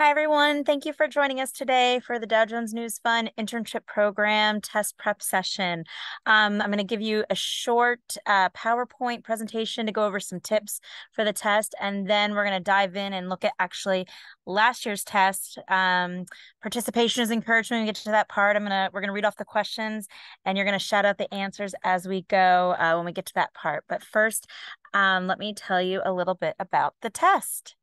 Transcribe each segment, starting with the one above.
Hi, everyone. Thank you for joining us today for the Dow Jones News Fund internship program test prep session. Um, I'm going to give you a short uh, PowerPoint presentation to go over some tips for the test, and then we're going to dive in and look at actually last year's test. Um, participation is encouraged when we get to that part. I'm gonna we're gonna read off the questions, and you're gonna shout out the answers as we go uh, when we get to that part. But first, um, let me tell you a little bit about the test.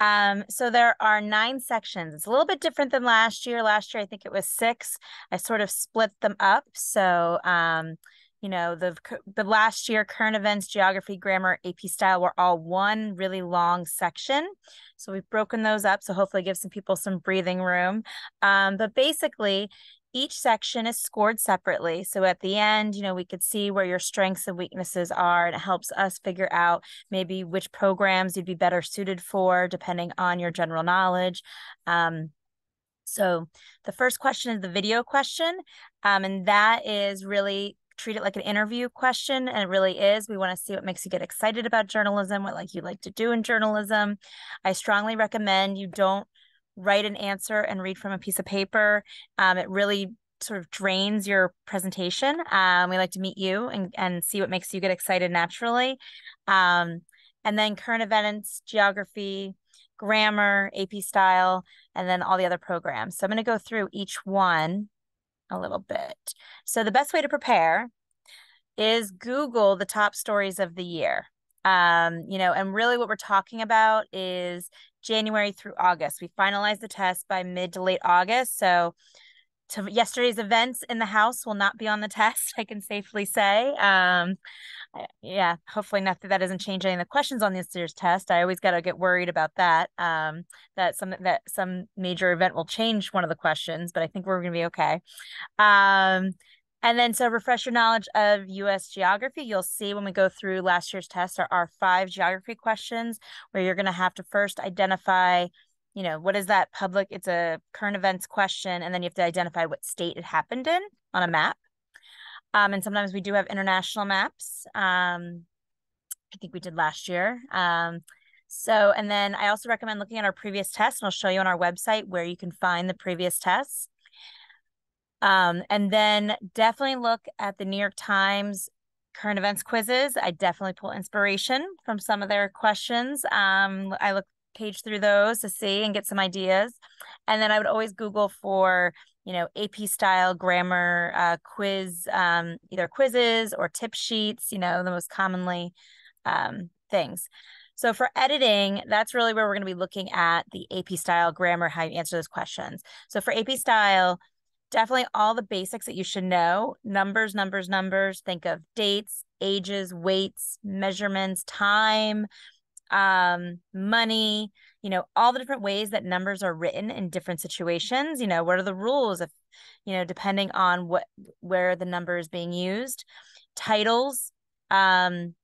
Um, so there are nine sections. It's a little bit different than last year. Last year, I think it was six. I sort of split them up. So, um, you know, the the last year current events, geography, grammar, AP style were all one really long section. So we've broken those up. So hopefully give some people some breathing room. Um, but basically, each section is scored separately. So at the end, you know, we could see where your strengths and weaknesses are, and it helps us figure out maybe which programs you'd be better suited for, depending on your general knowledge. Um, so the first question is the video question, um, and that is really treat it like an interview question and it really is we want to see what makes you get excited about journalism what like you like to do in journalism i strongly recommend you don't write an answer and read from a piece of paper. Um, it really sort of drains your presentation. Um, we like to meet you and, and see what makes you get excited naturally. Um, and then current events, geography, grammar, AP style, and then all the other programs. So I'm going to go through each one a little bit. So the best way to prepare is Google the top stories of the year. Um, you know, and really what we're talking about is January through August. We finalized the test by mid to late August. So to yesterday's events in the house will not be on the test, I can safely say. Um, yeah, hopefully nothing that doesn't change any of the questions on this year's test. I always got to get worried about that. Um, that some that some major event will change one of the questions, but I think we're going to be okay. Um, and then, so refresh your knowledge of US geography. You'll see when we go through last year's test, are five geography questions where you're going to have to first identify, you know, what is that public? It's a current events question. And then you have to identify what state it happened in on a map. Um, and sometimes we do have international maps. Um, I think we did last year. Um, so, and then I also recommend looking at our previous tests, and I'll show you on our website where you can find the previous tests. Um, and then definitely look at the New York Times current events quizzes. I definitely pull inspiration from some of their questions. Um, I look page through those to see and get some ideas. And then I would always Google for, you know, AP style grammar uh, quiz, um, either quizzes or tip sheets, you know, the most commonly um, things. So for editing, that's really where we're going to be looking at the AP style grammar, how you answer those questions. So for AP style, definitely all the basics that you should know numbers, numbers, numbers. Think of dates, ages, weights, measurements, time, um, money, you know, all the different ways that numbers are written in different situations. You know, what are the rules if, you know, depending on what where the number is being used, titles, um,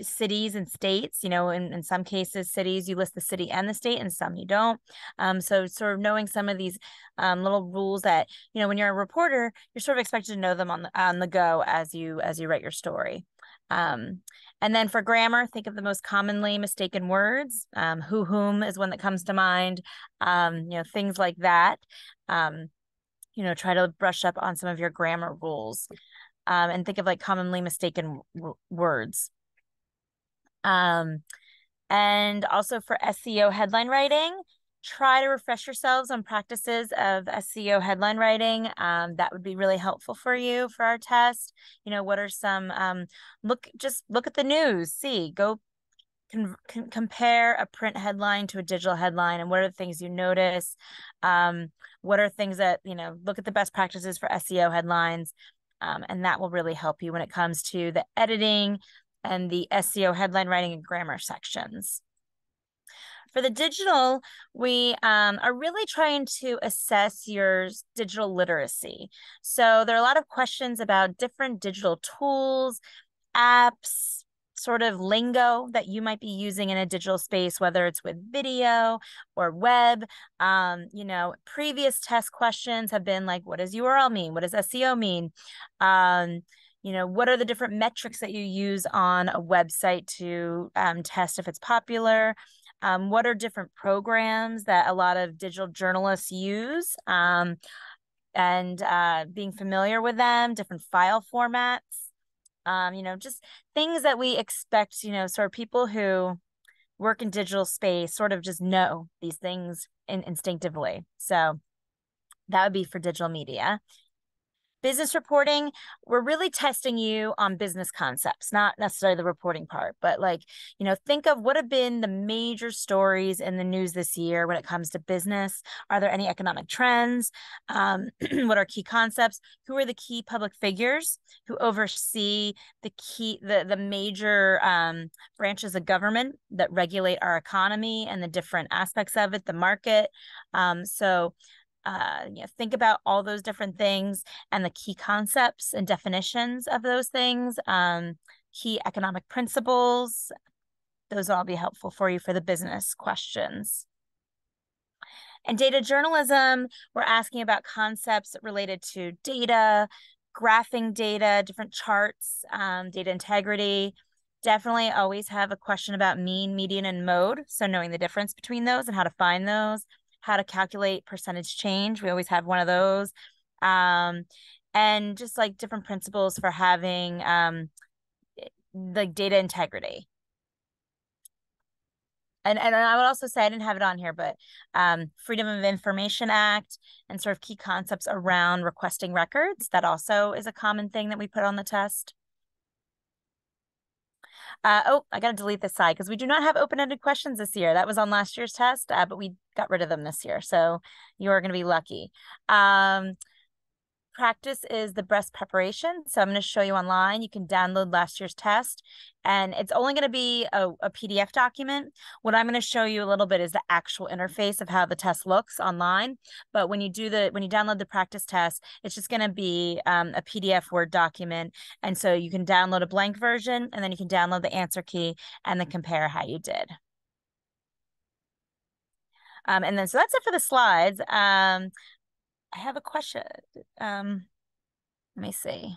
cities and states you know in, in some cases cities you list the city and the state and some you don't. Um, so sort of knowing some of these um, little rules that you know when you're a reporter you're sort of expected to know them on the on the go as you as you write your story. Um, and then for grammar think of the most commonly mistaken words. Um, who whom is one that comes to mind. Um, you know things like that. Um, you know try to brush up on some of your grammar rules. Um, and think of like commonly mistaken w- words um, and also for SEO headline writing, try to refresh yourselves on practices of SEO headline writing. Um, that would be really helpful for you for our test. You know, what are some um, look? Just look at the news. See, go con- con- compare a print headline to a digital headline, and what are the things you notice? Um, what are things that you know? Look at the best practices for SEO headlines. Um, and that will really help you when it comes to the editing, and the SEO headline writing and grammar sections. For the digital, we um, are really trying to assess your digital literacy. So there are a lot of questions about different digital tools, apps, sort of lingo that you might be using in a digital space, whether it's with video or web. Um, you know, previous test questions have been like, what does URL mean? What does SEO mean? Um, you know what are the different metrics that you use on a website to um, test if it's popular Um, what are different programs that a lot of digital journalists use? Um, and uh, being familiar with them, different file formats, um, you know, just things that we expect, you know, sort of people who work in digital space sort of just know these things in, instinctively. So that would be for digital media business reporting we're really testing you on business concepts not necessarily the reporting part but like you know think of what have been the major stories in the news this year when it comes to business. Are there any economic trends? Um, what are key concepts? Who are the key public figures who oversee the key the the major um, branches of government that regulate our economy and the different aspects of it the market? Um, so uh, you know, think about all those different things and the key concepts and definitions of those things, um, key economic principles. Those will all be helpful for you for the business questions. And data journalism, we're asking about concepts related to data, graphing data, different charts, um, data integrity. Definitely always have a question about mean, median, and mode. So knowing the difference between those and how to find those how to calculate percentage change. We always have one of those. Um, and just like different principles for having um, like data integrity. And, and I would also say I didn't have it on here, but um, Freedom of Information Act and sort of key concepts around requesting records. That also is a common thing that we put on the test. Uh, oh, I got to delete this side because we do not have open-ended questions this year. That was on last year's test, uh, but we got rid of them this year. So you're going to be lucky. Um, practice is the breast preparation. So I'm going to show you online. You can download last year's test and it's only going to be a, a, PDF document. What I'm going to show you a little bit is the actual interface of how the test looks online. But when you do the, when you download the practice test, it's just going to be um, a PDF Word document. And so you can download a blank version and then you can download the answer key and then compare how you did. Um, and then, so that's it for the slides. Um, I have a question. Um, let me see.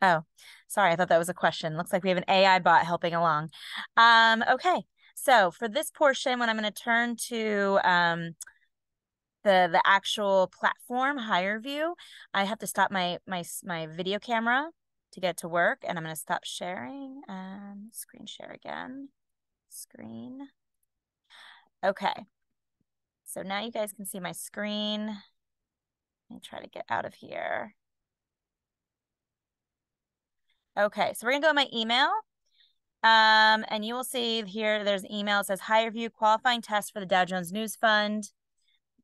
Oh, sorry. I thought that was a question. Looks like we have an AI bot helping along. Um, okay. So for this portion, when I'm going to turn to um, the the actual platform HireVue, I have to stop my my my video camera to get to work, and I'm going to stop sharing and screen share again. Screen. Okay. So now you guys can see my screen. Let me try to get out of here. Okay, so we're gonna go to my email. Um, and you will see here there's an email that says HireVue qualifying test for the Dow Jones News Fund.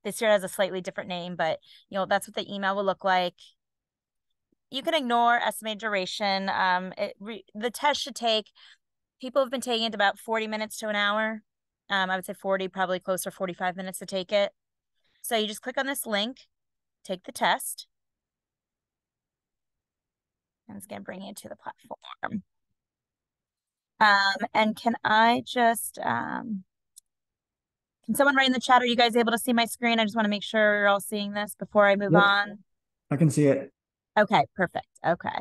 This year has a slightly different name, but you know, that's what the email will look like. You can ignore estimated duration. Um, it the test should take people have been taking it about 40 minutes to an hour. Um, I would say 40, probably closer 45 minutes to take it. So you just click on this link, take the test. And it's going to bring you to the platform. Um, and can I just, um, can someone write in the chat? Are you guys able to see my screen? I just want to make sure you're all seeing this before I move yep. on. I can see it. Okay, perfect. Okay.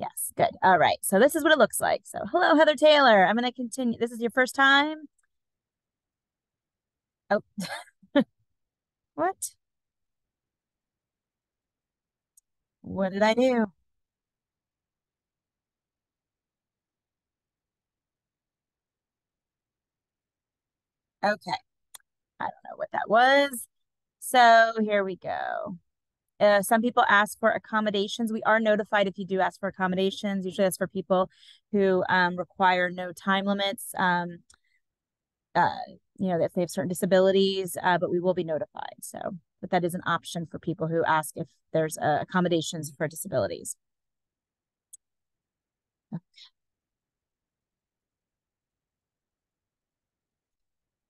Yes, good. All right. So this is what it looks like. So hello, Heather Taylor. I'm going to continue. This is your first time? Oh, what? What did I do? Okay. I don't know what that was. So here we go. Uh, some people ask for accommodations. We are notified if you do ask for accommodations. Usually that's for people who um, require no time limits. Um, uh, you know, if they have certain disabilities, uh, but we will be notified. So, but that is an option for people who ask if there's uh, accommodations for disabilities. Okay.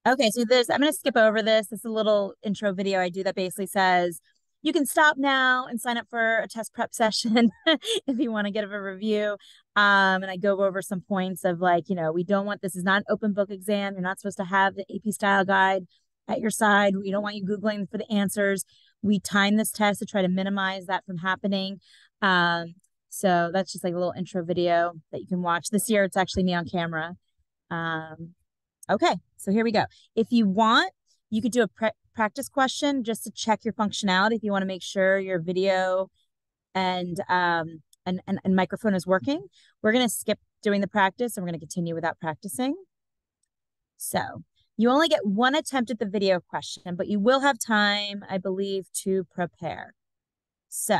Okay, so this, I'm going to skip over this. This is a little intro video I do that basically says, you can stop now and sign up for a test prep session if you want to get a review. Um, and I go over some points of like, you know, we don't want this is not an open book exam. You're not supposed to have the AP style guide at your side. We don't want you Googling for the answers. We time this test to try to minimize that from happening. Um, So that's just like a little intro video that you can watch. This year, it's actually me on camera. Um, okay, so here we go. If you want, you could do a practice question just to check your functionality. If you want to make sure your video and um, and, and, and microphone is working, we're going to skip doing the practice and we're going to continue without practicing. So you only get one attempt at the video question, but you will have time, I believe, to prepare. So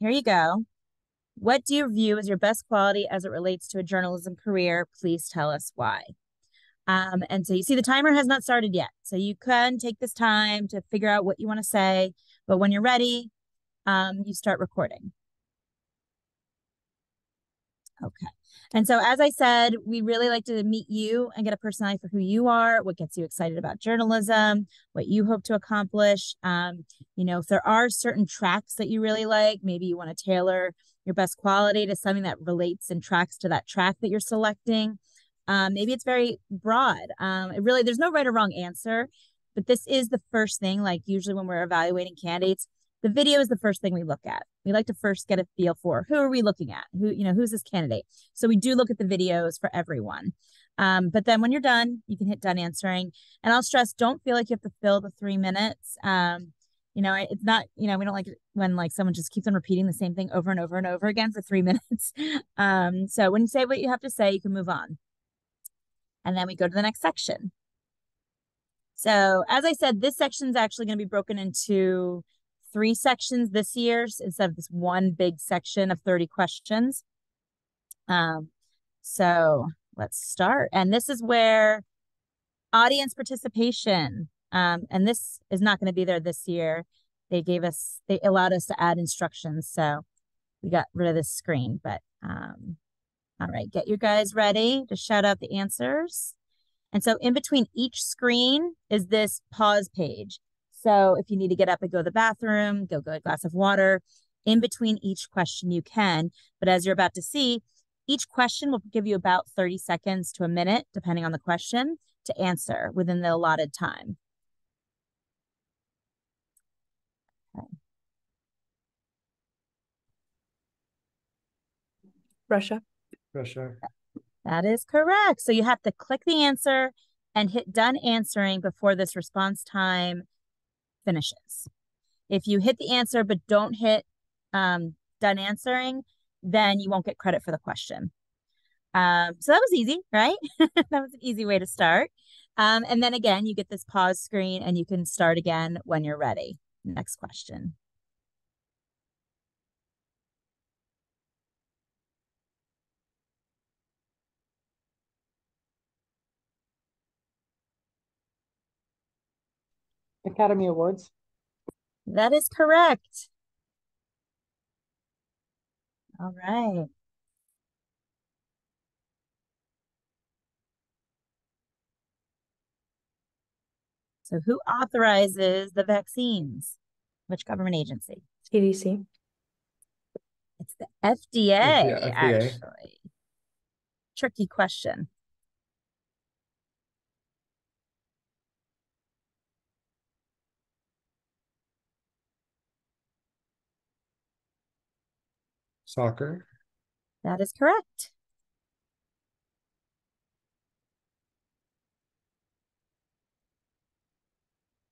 here you go. What do you view as your best quality as it relates to a journalism career? Please tell us why. Um, and so you see the timer has not started yet. So you can take this time to figure out what you want to say. But when you're ready, um, you start recording. Okay. And so, as I said, we really like to meet you and get a personality for who you are, what gets you excited about journalism, what you hope to accomplish. Um, you know, if there are certain tracks that you really like, maybe you want to tailor your best quality to something that relates and tracks to that track that you're selecting. Um, maybe it's very broad. Um, it really, there's no right or wrong answer, but this is the first thing. Like usually when we're evaluating candidates, the video is the first thing we look at. We like to first get a feel for who are we looking at? Who, you know, who's this candidate? So we do look at the videos for everyone. Um, but then when you're done, you can hit done answering. And I'll stress, don't feel like you have to fill the three minutes. Um, you know, it's not, you know, we don't like when like someone just keeps on repeating the same thing over and over and over again for three minutes. um, so when you say what you have to say, you can move on. And then we go to the next section. So as I said, this section is actually going to be broken into three sections this year instead of this one big section of 30 questions. Um, so let's start. And this is where audience participation, um, and this is not going to be there this year. They gave us, they allowed us to add instructions. So we got rid of this screen, but um, all right, get you guys ready to shout out the answers. And so in between each screen is this pause page. So if you need to get up and go to the bathroom, go get a glass of water, in between each question you can. But as you're about to see, each question will give you about 30 seconds to a minute, depending on the question, to answer within the allotted time. Russia. Russia. That is correct. So you have to click the answer and hit done answering before this response time finishes. If you hit the answer but don't hit um, done answering, then you won't get credit for the question. Um, so that was easy, right? that was an easy way to start. Um, and then again, you get this pause screen and you can start again when you're ready. Next question. Academy Awards. That is correct. All right. So who authorizes the vaccines? Which government agency? CDC. It's the FDA, FDA. actually. Tricky question. Soccer. That is correct.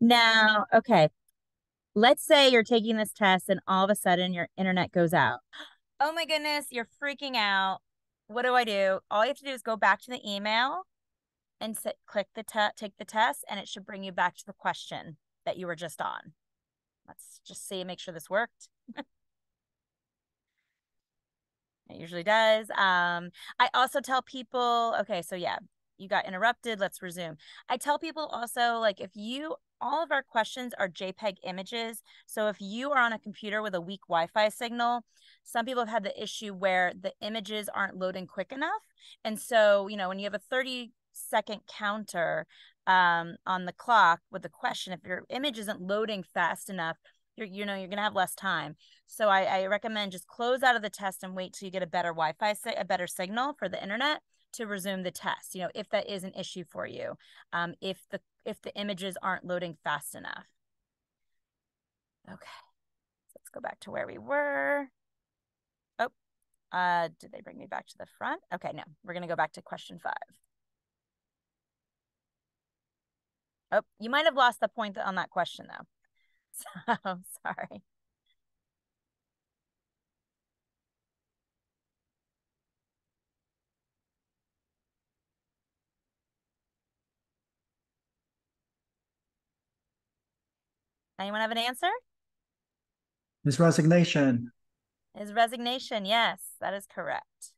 Now, okay, let's say you're taking this test and all of a sudden your internet goes out. Oh my goodness, you're freaking out. What do I do? All you have to do is go back to the email and sit, click the te- take the test, and it should bring you back to the question that you were just on. Let's just see, make sure this worked. It usually does. Um, I also tell people, okay, so yeah, you got interrupted. Let's resume. I tell people also, like, if you, all of our questions are JPEG images. So if you are on a computer with a weak Wi Fi signal, some people have had the issue where the images aren't loading quick enough. And so, you know, when you have a 30 second counter um, on the clock with the question, if your image isn't loading fast enough, you're you know you're gonna have less time so I, I recommend just close out of the test and wait till you get a better wi-fi a better signal for the internet to resume the test you know if that is an issue for you um, if the if the images aren't loading fast enough okay let's go back to where we were oh Uh, did they bring me back to the front? Okay, no, we're gonna go back to question five. Oh, you might have lost the point on that question though. So I'm sorry. Anyone have an answer? His resignation. His resignation. Yes, that is correct.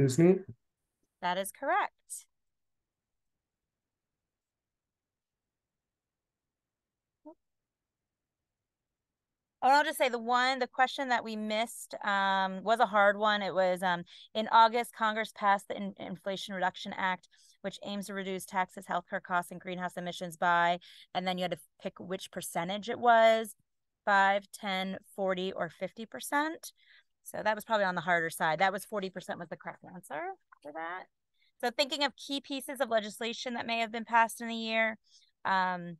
Disney, That is correct. Oh, I'll just say the one, the question that we missed um, was a hard one. It was um, in August, Congress passed the in Inflation Reduction Act, which aims to reduce taxes, healthcare costs, and greenhouse emissions by, and then you had to pick which percentage it was 5, 10, 40, or 50%. So that was probably on the harder side. That was 40% was the correct answer for that. So thinking of key pieces of legislation that may have been passed in the year, um,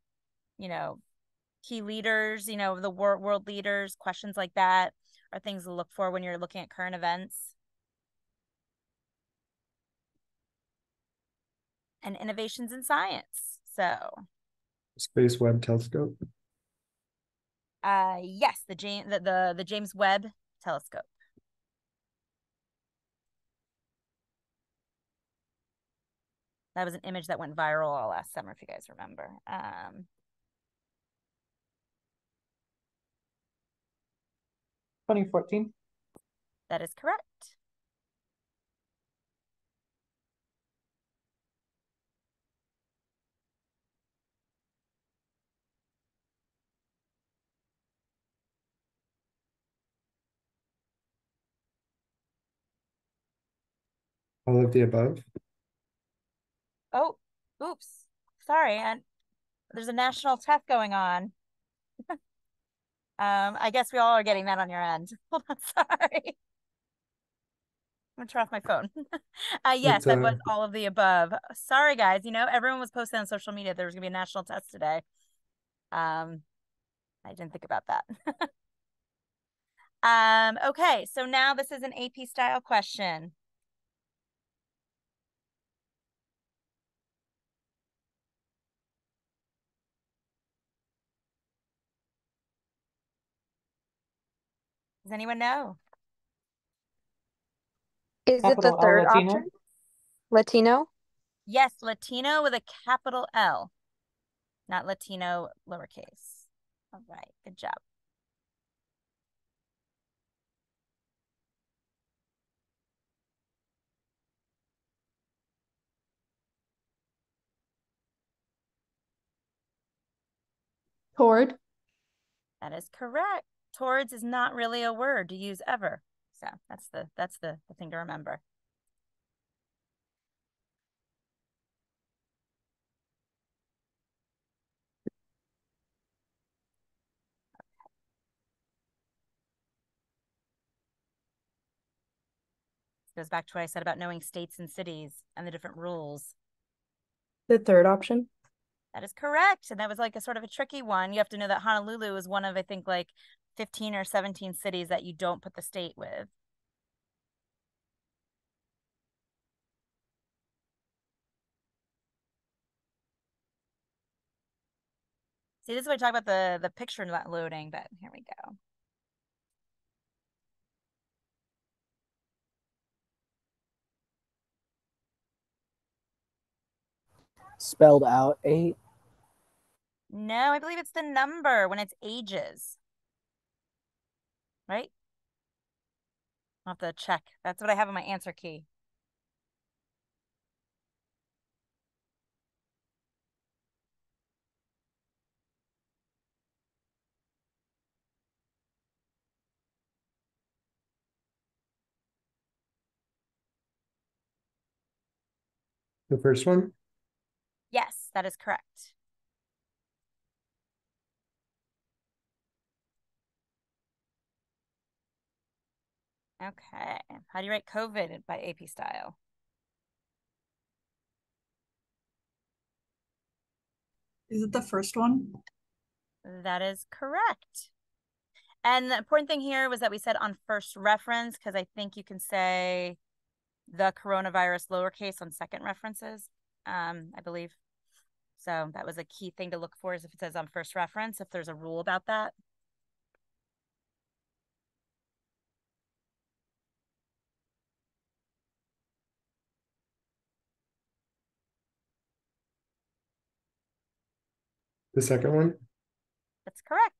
you know, key leaders, you know, the world world leaders, questions like that are things to look for when you're looking at current events. And innovations in science. So, Space Webb Telescope, uh yes, the James the, the the James Webb telescope. That was an image that went viral all last summer, if you guys remember. Um, twenty fourteen, that is correct. All of the above. Oh, oops. Sorry. And there's a national test going on. um, I guess we all are getting that on your end. Hold on, sorry. I'm gonna turn off my phone. uh, yes, that was all of the above. Sorry, guys. You know, everyone was posting on social media there was gonna be a national test today. Um, I didn't think about that. um, okay, so now this is an AP style question. Does anyone know? Is it the Capital L third Latino? option? Latino? Yes, Latino with a capital L, not Latino lowercase. All right, good job. Toward? That is correct. Towards is not really a word to use ever. So that's the that's the, the thing to remember. Goes back to what I said about knowing states and cities and the different rules. The third option? That is correct. And that was like a sort of a tricky one. You have to know that Honolulu is one of, I think, like 15 or 17 cities that you don't put the state with. See, this is what I talk about the the picture not loading, but here we go. spelled out eight. No, I believe it's the number when it's ages. Right? I'll have to check. That's what I have on my answer key. The first one, Yes, that is correct. Okay. How do you write COVID by AP style? Is it the first one? That is correct. And the important thing here was that we said on first reference, because I think you can say the coronavirus lowercase on second references, um, I believe. So that was a key thing to look for is if it says on first reference, if there's a rule about that. The second one? That's correct.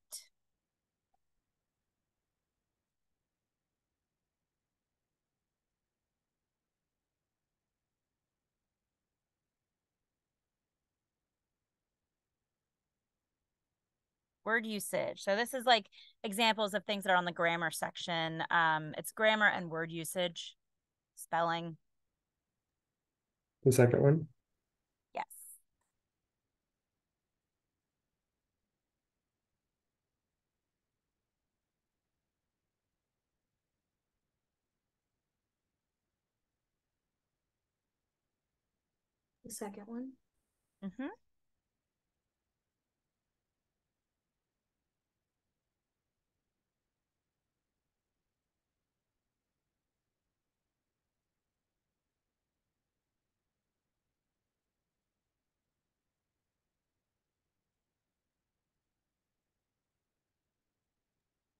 Word usage. So this is like examples of things that are on the grammar section. Um, it's grammar and word usage, spelling. The second one? Yes. The second one. Mm-hmm.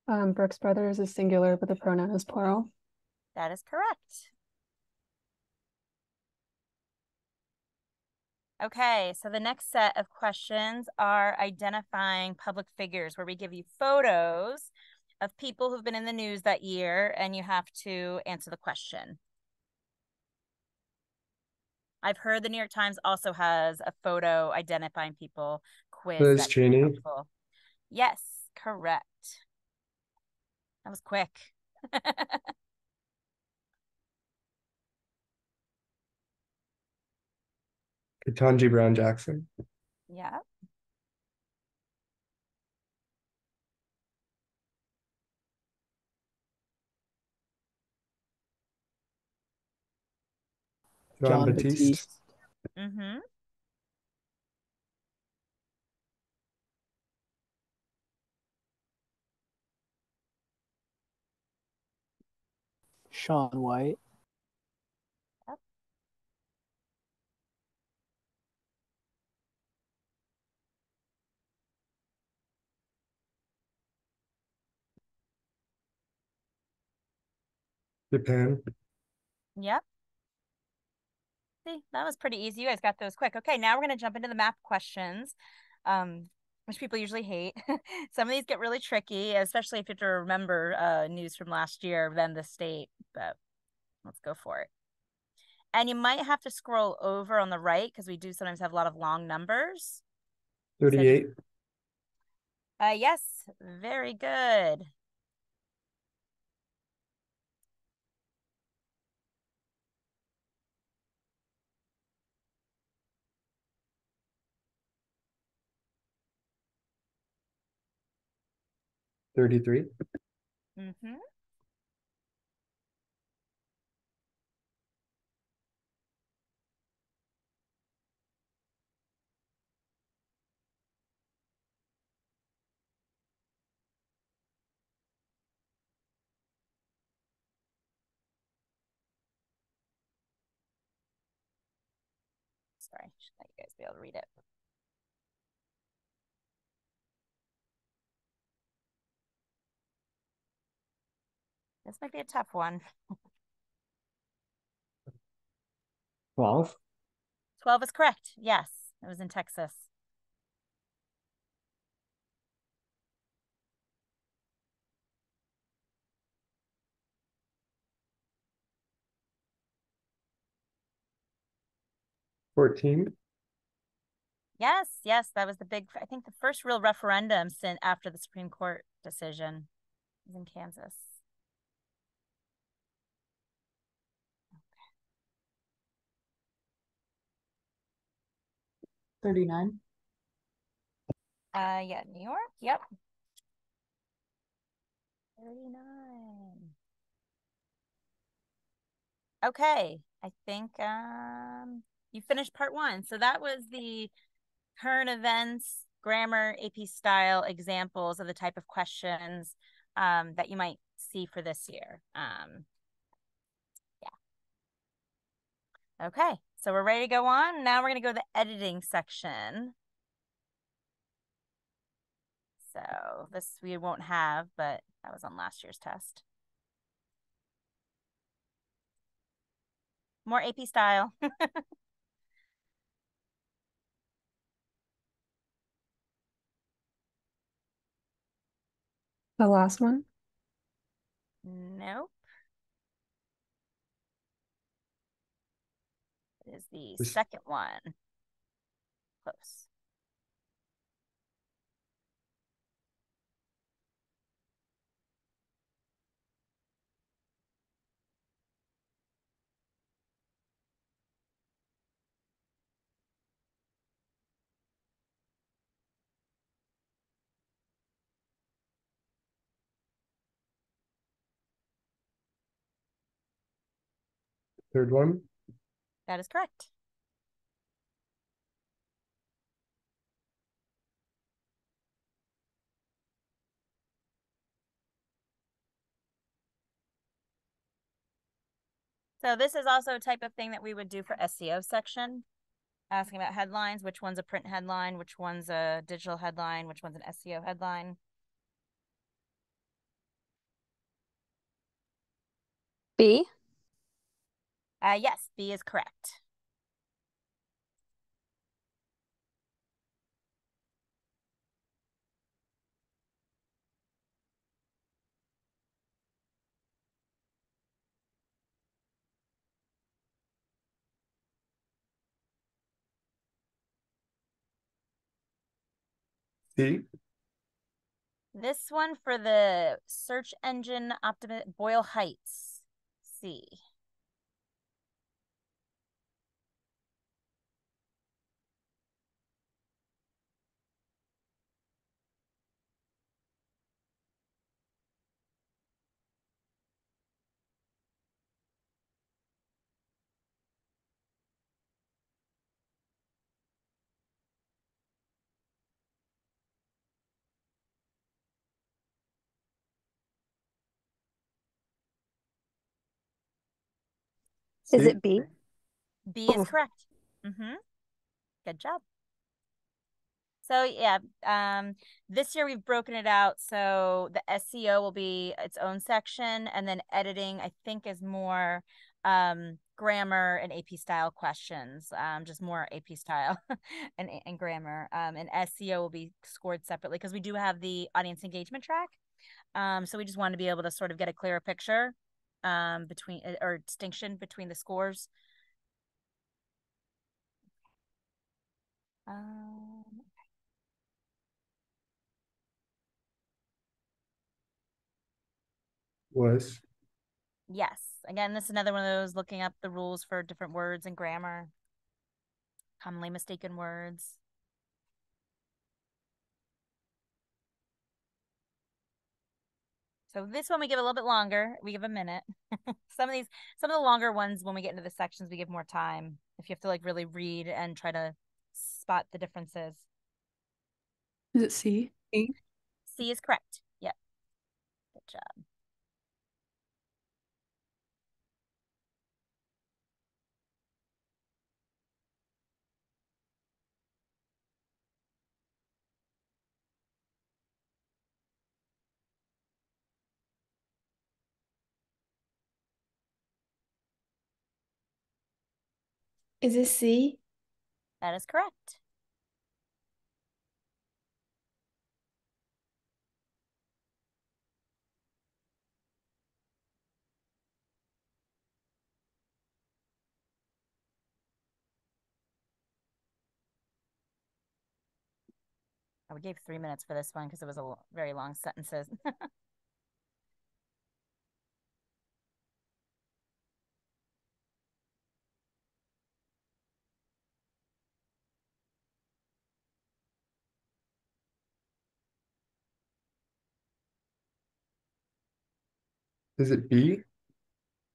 Um, Brooks Brothers is singular, but the pronoun is plural. That is correct. Okay, so the next set of questions are identifying public figures where we give you photos of people who've been in the news that year and you have to answer the question. I've heard the New York Times also has a photo identifying people quiz. Liz that can be Cheney. Yes, correct. That was quick. Ketanji Brown Jackson. yeah. Jon, Jon Batiste. Batiste. Mm-hmm. Shaun White. Japan. Yep. See, that was pretty easy. You guys got those quick. Okay, now we're going to jump into the map questions, um, which people usually hate. Some of these get really tricky, especially if you have to remember uh, news from last year, then the state. But let's go for it. And you might have to scroll over on the right because we do sometimes have a lot of long numbers. 38. Uh, yes, very good. Thirty-three. Mm-hmm. Sorry, should let you guys be able to read it. This might be a tough one. Twelve. 12 is correct. Yes, it was in Texas. Fourteen. Yes, yes, that was the big, I think the first real referendum since after the Supreme Court decision was in Kansas. Thirty-nine. Uh, yeah, New York. Yep. 39. Okay, I think um you finished part one. So that was the current events, grammar, AP style examples of the type of questions um, that you might see for this year. Um, yeah. Okay, so we're ready to go on. Now we're going to go to the editing section. So this we won't have, but that was on last year's test. More AP style. The last one? Nope. Is the This- second one. Close. Third one, That is correct. So this is also a type of thing that we would do for SEO section. Asking about headlines, which one's a print headline, which one's a digital headline, which one's an SEO headline. B. Uh, yes, B is correct. C, This one for the search engine optimi- Boyle Heights. C. Is it B? B is Oof. correct. Mm-hmm. Good job. So yeah, um, this year we've broken it out. So the SEO will be its own section, and then editing, I think, is more um, grammar and AP style questions, um, just more AP style and and grammar. Um, and SEO will be scored separately because we do have the audience engagement track. Um, so we just want to be able to sort of get a clearer picture um, between or distinction between the scores. Um, was, Yes. Again, this is another one of those looking up the rules for different words and grammar. Commonly mistaken words. So this one we give a little bit longer. We give a minute. some of these, some of the longer ones, when we get into the sections, we give more time. If you have to like really read and try to spot the differences. Is it C? C is correct. Yep. Good job. Is it C? That is correct. We gave three minutes for this one because it was a very long sentences. Is it B?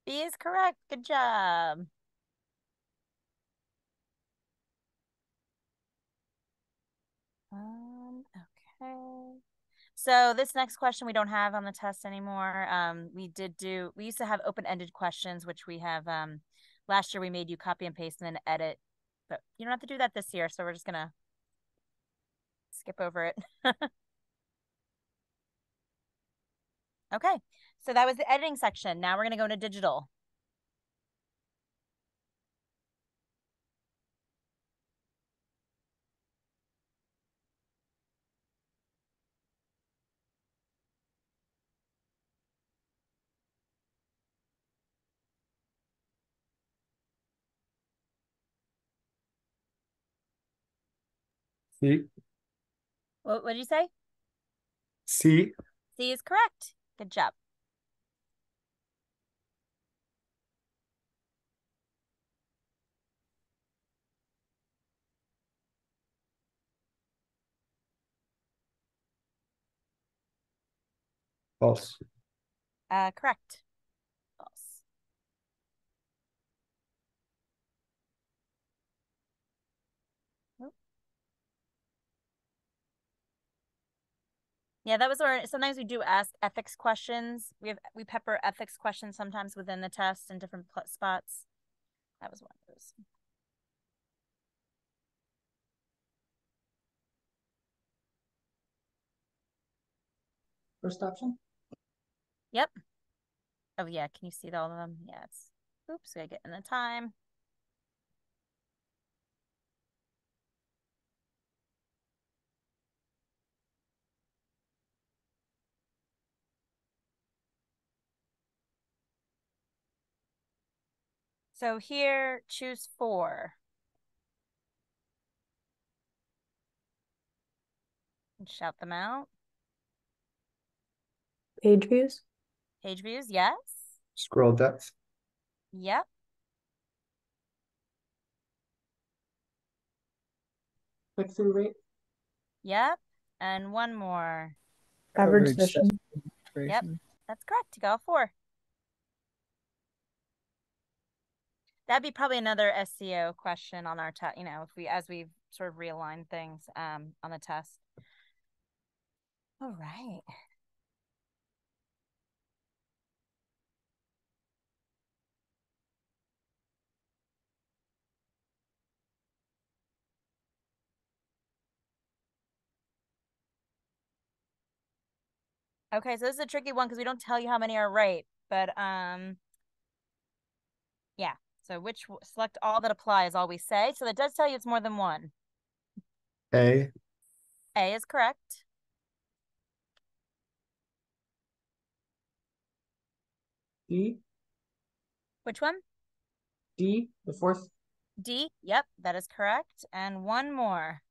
B is correct. Good job. Um, okay. So this next question we don't have on the test anymore. Um, we did do, we used to have open-ended questions, which we have, um, last year we made you copy and paste and then edit, but you don't have to do that this year. So we're just gonna skip over it. okay so that was the editing section. Now we're gonna go into digital. C. What, what did you say? C. C is correct. Good job. False. Uh, correct. False. Nope. Yeah, that was where sometimes we do ask ethics questions. We have, we pepper ethics questions sometimes within the test in different pl- spots. That was one of those. First option. Yep. Oh yeah, can you see all of them? It's, oops, gotta get in the time. So here, choose four. And shout them out. Page views. Page views, yes. Scroll depth. Yep. Click through rate. Yep. And one more. Average Average session. Yep. That's correct. You got all four. That'd be probably another SEO question on our test, you know, if we as we sort of realign things um on the test. All right. Okay, so this is a tricky one because we don't tell you how many are right, but um yeah. So which select all that apply is all we say. So that does tell you it's more than one. A. A is correct. D. Which one? D. The fourth. D. Yep, that is correct. And one more.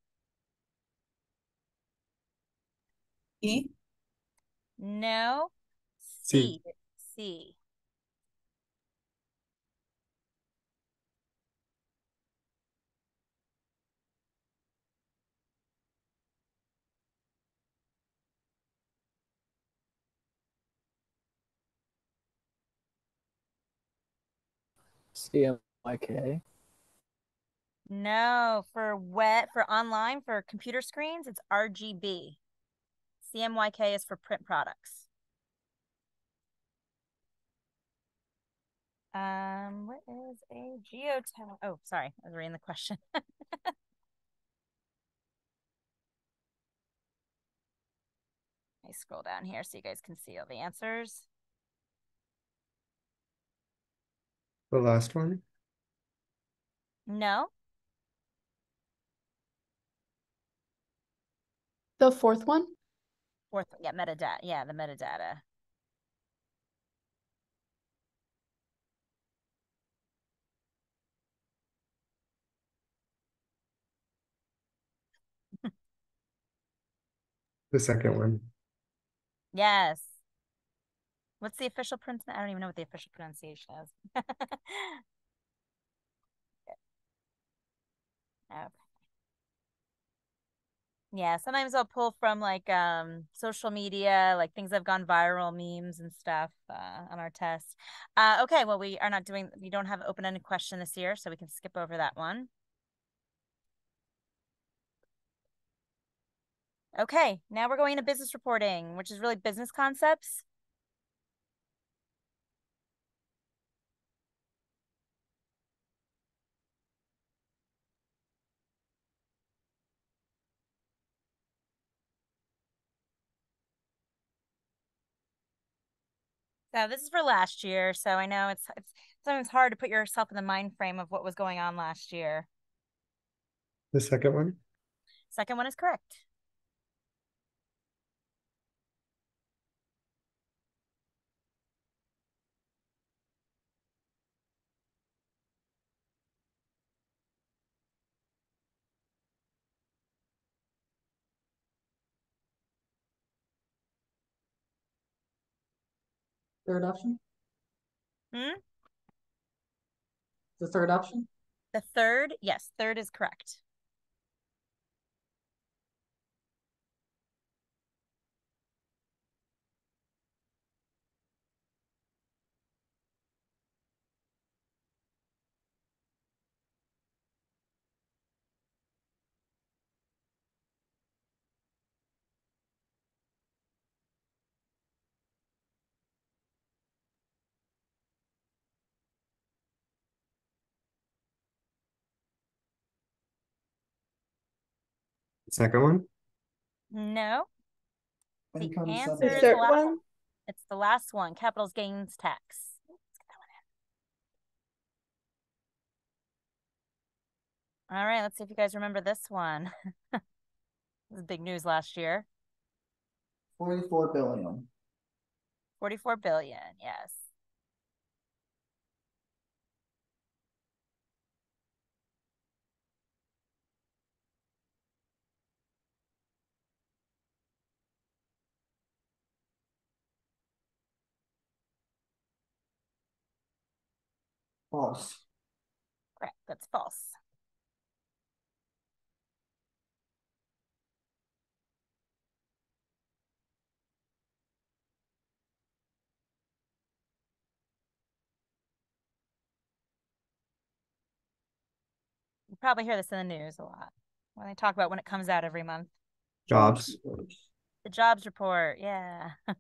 E. No. C. C. C. CMYK. No, for wet for online for computer screens, it's RGB. CMYK is for print products. Um, what is a geotower? Oh, sorry, I was reading the question. I scroll down here so you guys can see all the answers. The last one. No, The fourth one. Fourth, yeah, metadata. Yeah, the metadata. The second one. Yes. What's the official print? I don't even know what the official pronunciation is. Okay. Yeah, sometimes I'll pull from like um social media, like things that have gone viral, memes and stuff uh, on our test. Uh, okay, well we are not doing we don't have open-ended question this year, so we can skip over that one. Okay, now we're going to business reporting, which is really business concepts. So this is for last year, so I know it's it's sometimes hard to put yourself in the mind frame of what was going on last year. The second one, Second one is correct. Third option? Hmm? The third option? The third, yes, third is correct. Second one, No, the answer is the last one? one. It's the last one, capitals gains tax. Let's get that one in. All right, let's see if you guys remember this one. This is big news last year. Forty-four billion. 44 billion, yes. False. Correct, that's false. You probably hear this in the news a lot when they talk about when it comes out every month. jobs, The jobs report, yeah.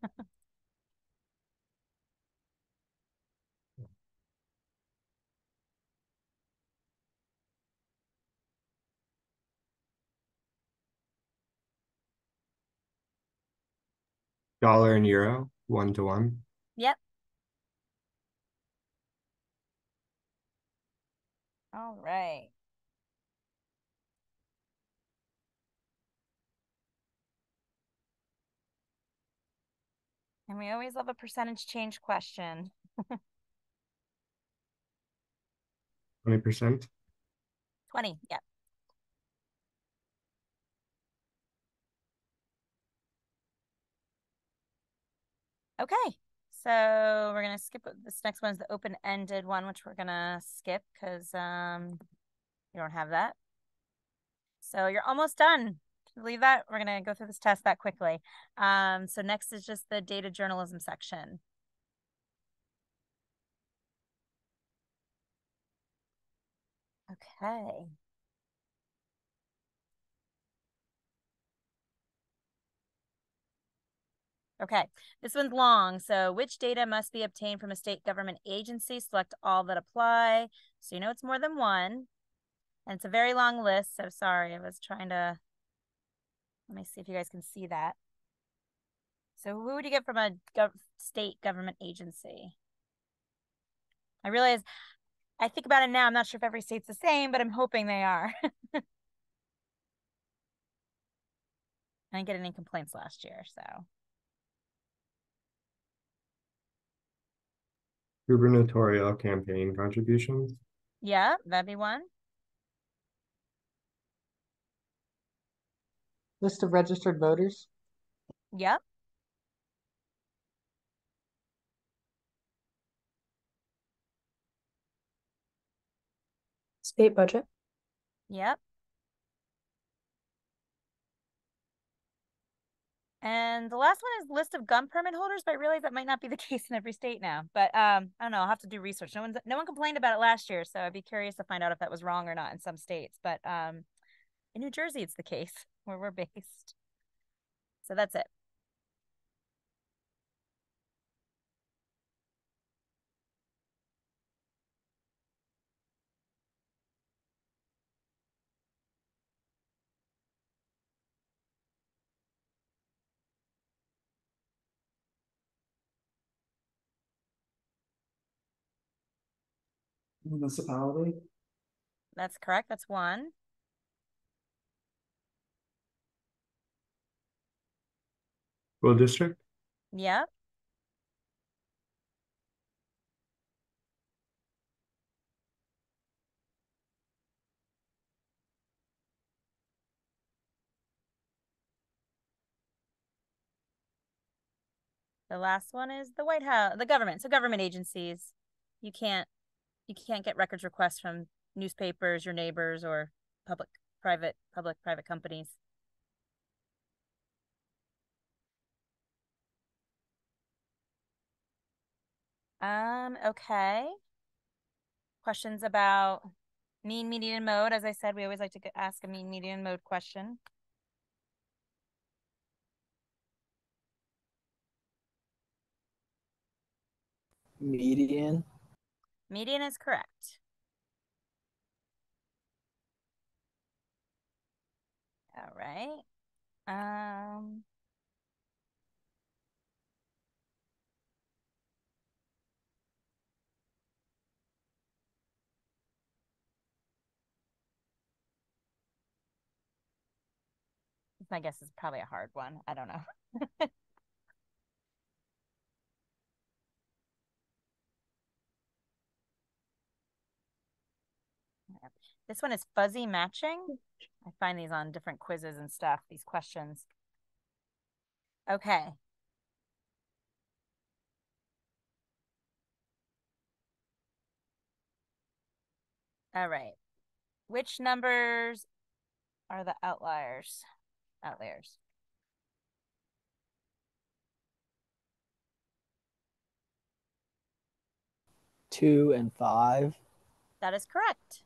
dollar and euro, one to one, Yep. All right. And we always love a percentage change question. twenty percent, 20, yep. Okay, so we're gonna skip this next one's the open-ended one, which we're gonna skip because um you don't have that. So you're almost done. Believe that? We're gonna go through this test that quickly. Um, so next is just the data journalism section. Okay. Okay, this one's long. So which data must be obtained from a state government agency? Select all that apply. So you know it's more than one. And it's a very long list, so sorry, I was trying to, let me see if you guys can see that. So who would you get from a gov state government agency? I realize, I think about it now, I'm not sure if every state's the same, but I'm hoping they are. I didn't get any complaints last year, so. Gubernatorial campaign contributions, Yeah, that'd be one. List of registered voters. Yep. State budget. Yep. And the last one is list of gun permit holders, but I realize that might not be the case in every state now. But um, I don't know. I'll have to do research. No one's no one complained about it last year, so I'd be curious to find out if that was wrong or not in some states. But um, in New Jersey, it's the case where we're based. So that's it. Municipality, That's correct. That's one. School district, Yep. The last one is the White House, the government. So government agencies. You can't you can't get records requests from newspapers, your neighbors, or public, private, public, private companies. Um, okay. Questions about mean, median, mode. As I said, we always like to ask a mean, median, mode question. Median. Median is correct. All right. Um, guess is probably a hard one. I don't know. This one is fuzzy matching. I find these on different quizzes and stuff, these questions. Okay. All right. Which numbers are the outliers? Outliers. Two and five. That is correct.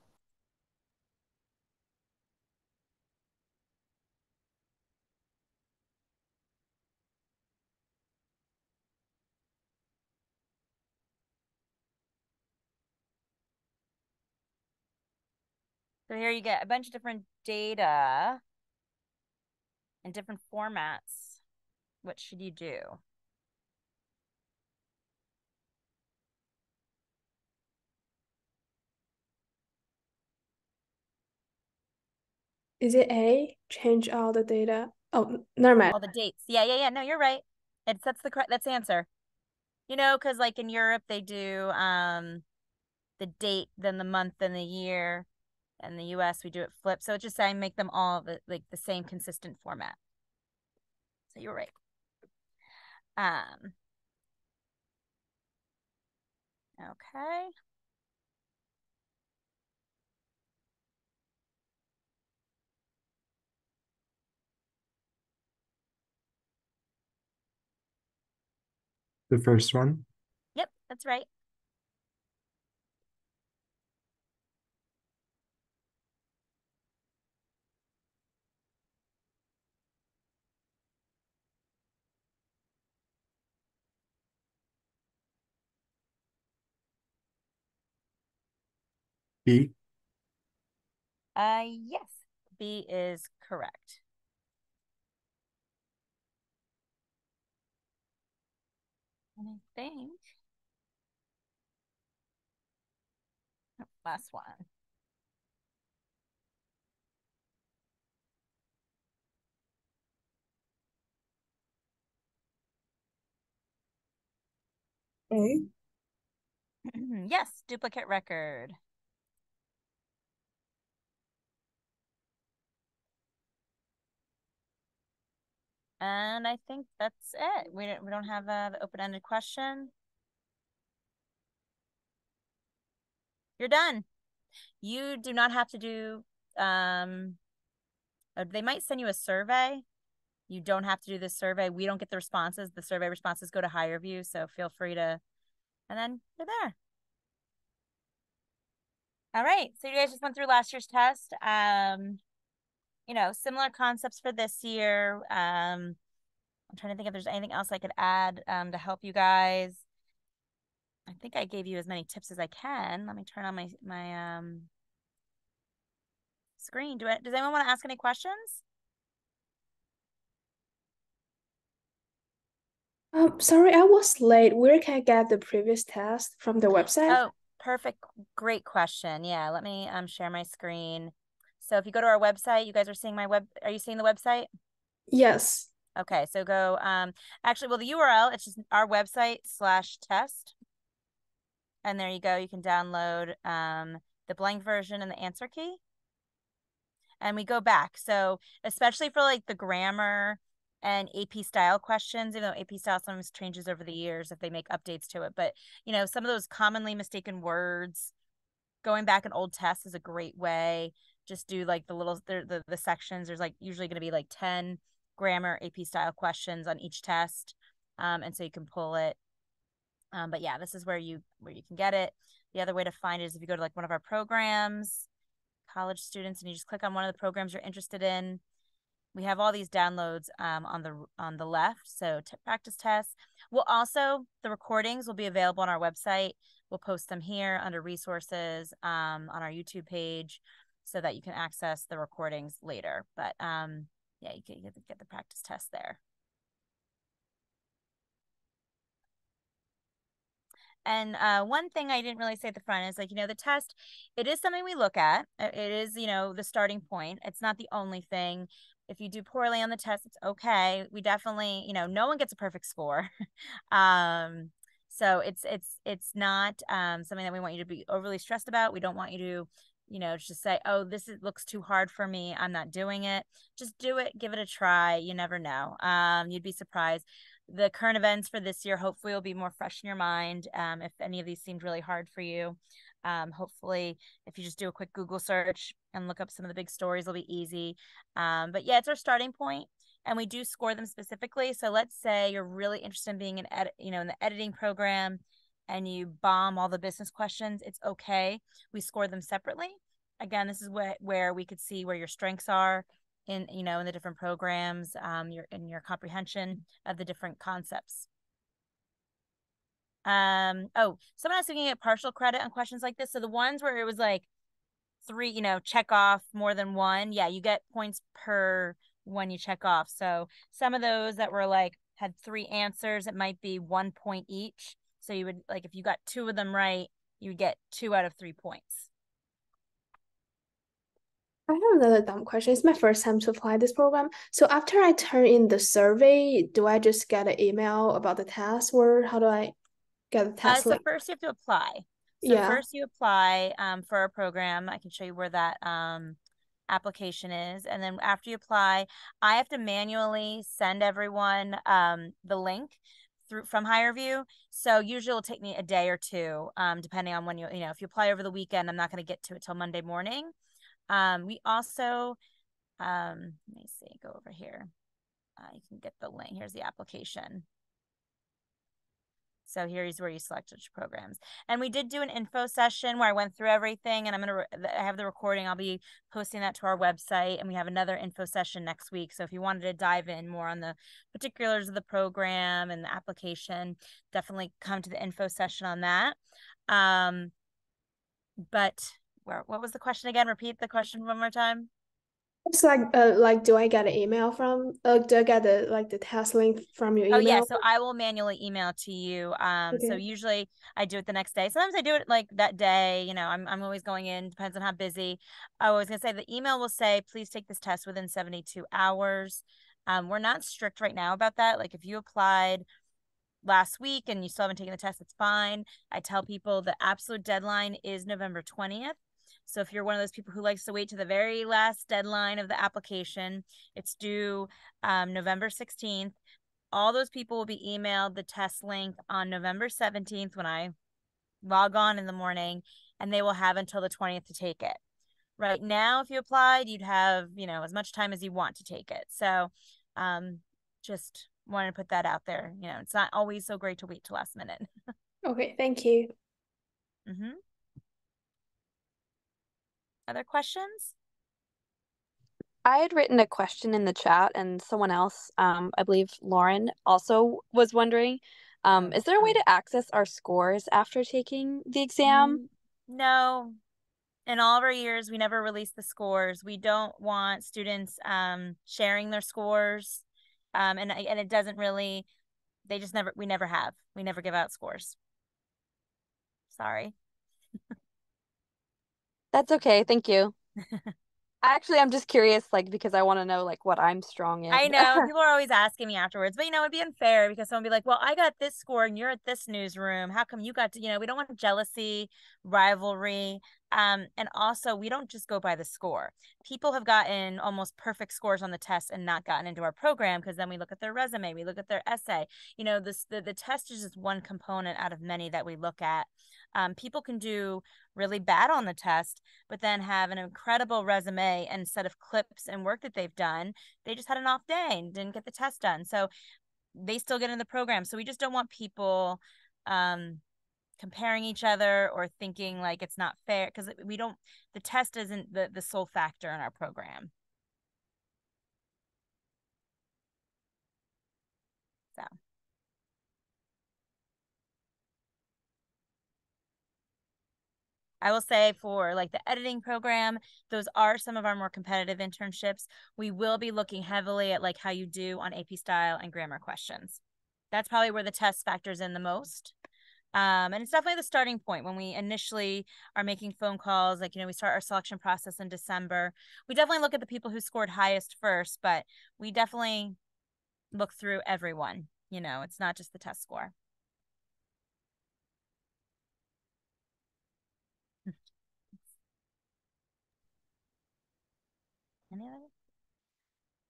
So here you get a bunch of different data in different formats. What should you do? Is it A? Change all the data. Oh, never mind. All the dates. Yeah, yeah, yeah. No, you're right. It's that's the correct that's the answer. You know, because like in Europe they do um the date, then the month, then the year. In the US we do it flip. So it's just saying make them all the like the same consistent format. So you're right. Um okay. the first one, Yep, that's right. B, Uh yes, B is correct. And I think oh, last one. A. yes, duplicate record. And I think that's it. We don't we don't have a open-ended question. You're done. You do not have to do um uh, they might send you a survey. You don't have to do this survey. We don't get the responses. The survey responses go to HireVue. so feel free to and then you're there. All right. So you guys just went through last year's test. Um, you know, similar concepts for this year. Um, I'm trying to think if there's anything else I could add um, to help you guys. I think I gave you as many tips as I can. Let me turn on my my um screen. Do it? Does anyone want to ask any questions? Um, sorry, I was late. Where can I get the previous test from the website? Oh, perfect. Great question. Yeah, let me um share my screen. So if you go to our website, you guys are seeing my web. Are you seeing the website? Yes. Okay, so go. Um, actually, well, the URL it's just our website slash test, and there you go. You can download um the blank version and the answer key, and we go back. So especially for like the grammar and AP style questions, even though AP style sometimes changes over the years if they make updates to it. But you know, some of those commonly mistaken words, going back in old tests is a great way. Just do like the little the the, the sections. There's like usually going to be like ten grammar AP style questions on each test, um, and so you can pull it. Um, but yeah, this is where you where you can get it. The other way to find it is if you go to like one of our programs, college students, and you just click on one of the programs you're interested in we have all these downloads um, on the on the left so t- practice tests we'll also the recordings will be available on our website we'll post them here under resources um, on our youtube page so that you can access the recordings later but um, yeah you can you get the practice test there. And uh, one thing I didn't really say at the front is like, you know, the test, it is something we look at. It is, you know, the starting point. It's not the only thing. If you do poorly on the test it's okay. We definitely you know no one gets a perfect score. Um so it's it's it's not um something that we want you to be overly stressed about. We don't want you to you know just say oh this is, looks too hard for me. I'm not doing it. Just do it give it a try you never know. Um you'd be surprised. The current events for this year hopefully will be more fresh in your mind um, if any of these seemed really hard for you. Um, hopefully, if you just do a quick Google search and look up some of the big stories, it'll be easy. Um, but yeah, it's our starting point, and we do score them specifically. So let's say you're really interested in being an edit, you know, in the editing program, and you bomb all the business questions. It's okay. We score them separately. Again, this is what where we could see where your strengths are in you know in the different programs, um, your in your comprehension of the different concepts. Um, oh, someone else looking at partial credit on questions like this. So the ones where it was like three, you know, check off more than one, yeah, you get points per one you check off. So some of those that were like had three answers, it might be one point each. So you would like if you got two of them right, you would get two out of three points. I have another dumb question. It's my first time to apply this program. So after I turn in the survey, do I just get an email about the test or how do I get Uh, test so first you have to apply. So Yeah. first you apply um, for a program. I can show you where that um, application is. And then after you apply, I have to manually send everyone um, the link through from HireVue. So usually it'll take me a day or two, um, depending on when you, you know, if you apply over the weekend, I'm not going to get to it till Monday morning. Um, we also, um, let me see, go over here. Uh, you can get the link. Here's the application. So here's where you select which programs. And we did do an info session where I went through everything and I'm going to, I have the recording. I'll be posting that to our website and we have another info session next week. So if you wanted to dive in more on the particulars of the program and the application, definitely come to the info session on that. Um, but where, what was the question again? Repeat the question one more time. It's like uh like do I get an email from uh do I get the like the test link from your email? Oh yeah, so I will manually email to you. Um, so usually I do it the next day. Sometimes I do it like that day. You know, I'm I'm always going in. Depends on how busy. I was gonna say the email will say, please take this test within 72 hours. Um, we're not strict right now about that. Like if you applied last week and you still haven't taken the test, it's fine. I tell people the absolute deadline is November 20th. So if you're one of those people who likes to wait to the very last deadline of the application, it's due um, November 16th. All those people will be emailed the test link on November 17th when I log on in the morning, and they will have until the 20th to take it. Right now, if you applied, you'd have, you know, as much time as you want to take it. So um, just wanted to put that out there. You know, it's not always so great to wait to last minute. Okay, thank you. hmm Other questions? I had written a question in the chat, and someone else, um, I believe Lauren, also was wondering, um, is there a way to access our scores after taking the exam? Mm, No. In all of our years, we never release the scores. We don't want students um sharing their scores. Um and and it doesn't really they just never we never have. We never give out scores. Sorry. That's okay, thank you. Actually, I'm just curious, like, because I want to know, like, what I'm strong in. I know people are always asking me afterwards, but you know, it'd be unfair because someone would be like, Well, I got this score and you're at this newsroom. How come you got to, you know, we don't want jealousy, rivalry. Um, and also we don't just go by the score. People have gotten almost perfect scores on the test and not gotten into our program because then we look at their resume, we look at their essay. You know, this the, the test is just one component out of many that we look at. Um, people can do really bad on the test, but then have an incredible resume and set of clips and work that they've done. They just had an off day and didn't get the test done. So they still get in the program. So we just don't want people um, comparing each other or thinking like it's not fair because we don't, the test isn't the, the sole factor in our program. So. I will say for like the editing program, those are some of our more competitive internships. We will be looking heavily at like how you do on AP style and grammar questions. That's probably where the test factors in the most. Um, and it's definitely the starting point when we initially are making phone calls. Like, you know, we start our selection process in December. We definitely look at the people who scored highest first, but we definitely look through everyone. You know, it's not just the test score.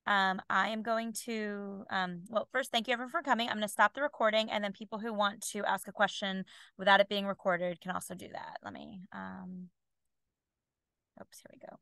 Um, I am going to, um, well, first, thank you everyone for coming. I'm going to stop the recording and then people who want to ask a question without it being recorded can also do that. Let me, um, oops, here we go.